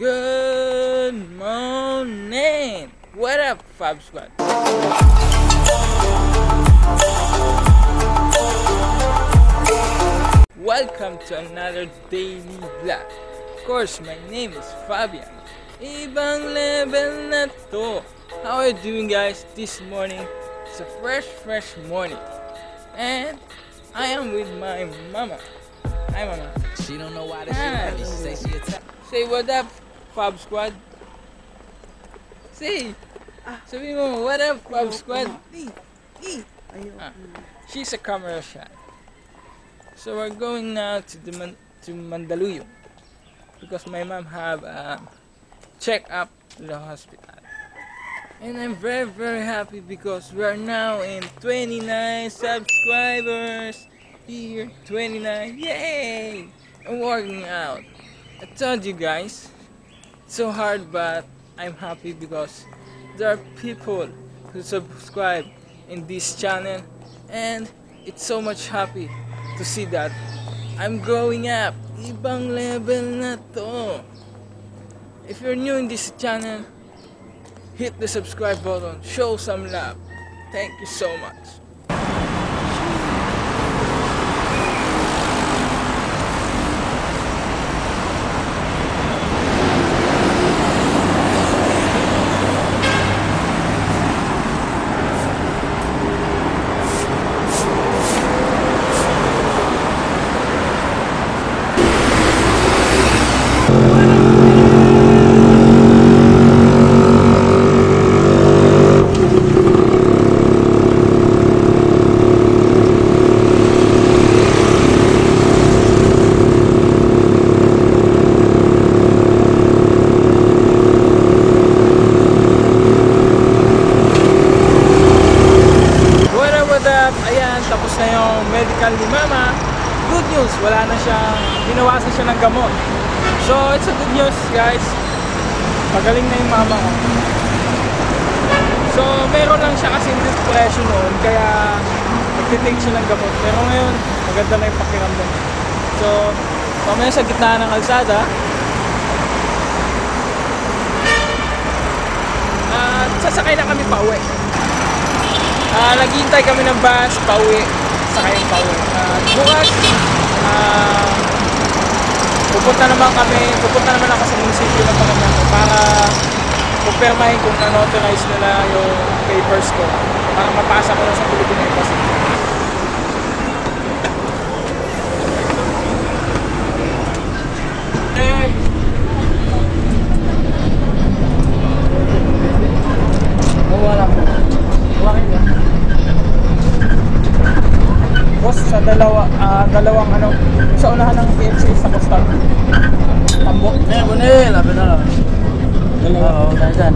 Good morning! What up, Fab Squad? Welcome to another daily vlog. Of course, my name is Fabian. Ibang level na to. How are you doing guys this morning? It's a fresh, fresh morning. And I am with my mama. Hi mama. She don't know why this shit She say she. Say what up, Fab Squad. Say. Sabi mo, what up, Fab Squad? Ah, she's a camera shy. So we're going now to the Man- to Mandaluyong because my mom have a check up the hospital. And I'm very very happy because we are now in 29 subscribers. Here, 29. Yay! I'm working out. I told you guys, so hard but I'm happy because there are people who subscribe in this channel and it's so much happy to see that I'm growing up. Ibang level na to. If you're new in this channel, hit the subscribe button, show some love. Thank you so much. Siyang, binawasan siya ng gamot. So, it's a good news, guys. Magaling na yung mama ko. So, meron lang siya kasi depression noon, kaya nagtitake siya ng gamot. Pero ngayon, maganda na yung pakiramdam. So, mamaya sa gitna ng kalsada, at sasakay na kami pa uwi. Ah, naghihintay kami ng bus pauwi. Sakay yung pauwi. Ah, bukas, ah, pupunta naman kami, pupunta naman ako sa munisipyo ng Pangamyango para kumpirmahin kung na-authorize nila yung papers ko para mapasa ko na sa Philippine Embassy. Eh, dalawa, ah, dalawang ano, sa unahan ng KFC sa Costa. Tambo. Eh, bunil, labi na lang. Oo, dahil dyan.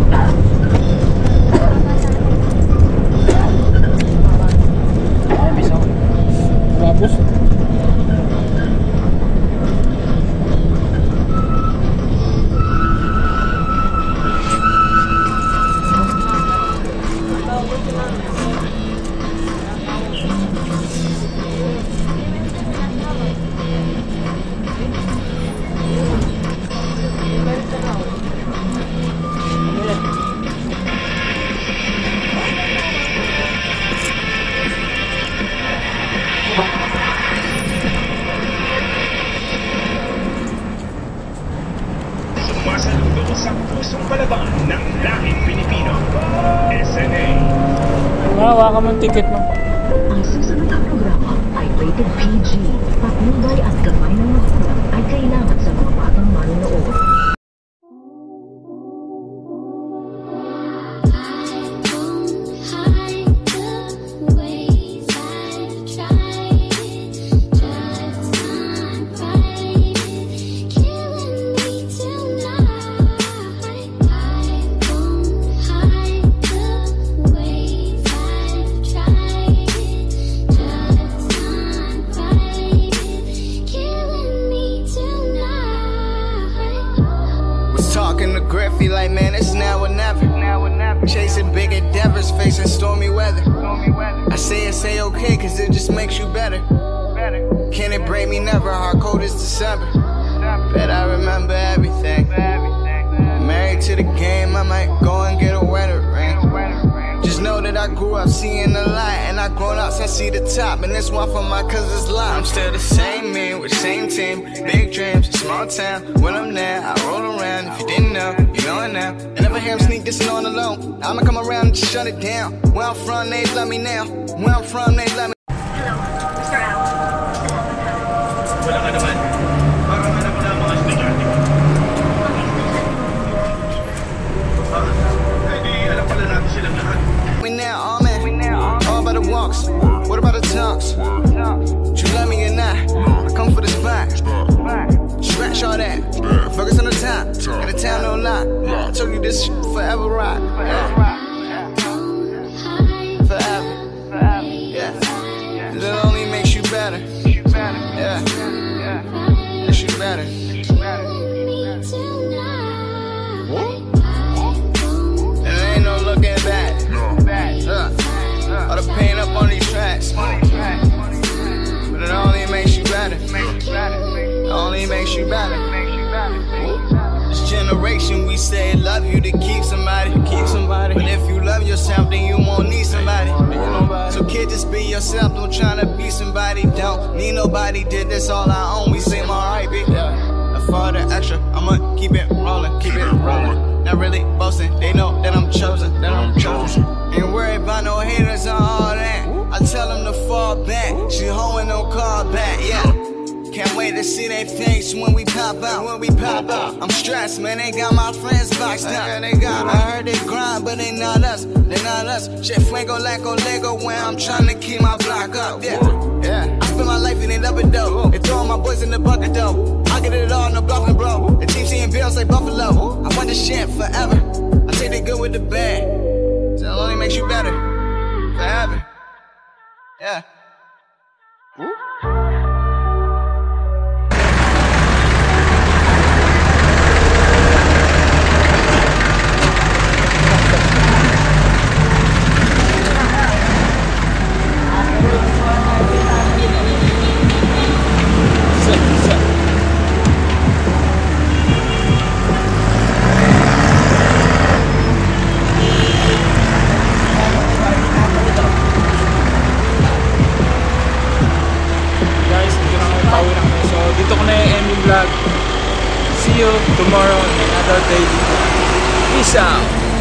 Mawa ka mong ticket mo. Ang susunod na programa ay rated PG. Patnubay at gabay ng magulang stormy weather. I say it, say okay, cause it just makes you better. Can it break me? Never. Hard cold is December. Bet I remember everything. Married to the game, I might go and get a wetter I grew up seeing the light, and I grown up since see the top, and this one for my cousin's life. I'm still the same man with the same team, big dreams, small town. When I'm there, I roll around. If you didn't know, you know now. And if I hear 'em sneak this on alone, I'ma come around and shut it down. Where I'm from, they love me now. Where I'm from, they love me. What about the talks? You love me or not? I come for the spot. Scratch all that. Focus on the top. Got a town no lie. I told you this shit forever rock. We say love you to keep somebody. Keep somebody. But if you love yourself, then you won't need somebody. So kid, just be yourself. Don't try to be somebody. Don't need nobody. Did this all our own. We seem alright, bitch. Yeah. And for the extra, I'ma keep it rolling, keep it rolling. Not really boasting. They know that I'm chosen, that I'm chosen. Ain't worried about no haters and all that. I tell them to fall back. She hoeing no call back, yeah. Can't wait to see their face when we pop out. When we pop out, I'm stressed, man. They got my friends boxed up. They got. I heard they grind, but they not us. They not us. Shit, Fuego, Laco, Lego, where I'm trying to keep my block up. Yeah, yeah. I spend my life eating up and dope. And throwing my boys in the bucket though. I get it all, no bluffing, bro. The team seeing bills like Buffalo. I want this shit forever. I take the good with the bad. So it only makes you better. Forever. Yeah. Guys, dito ko na i-end vlog. See you tomorrow in another day. Peace out!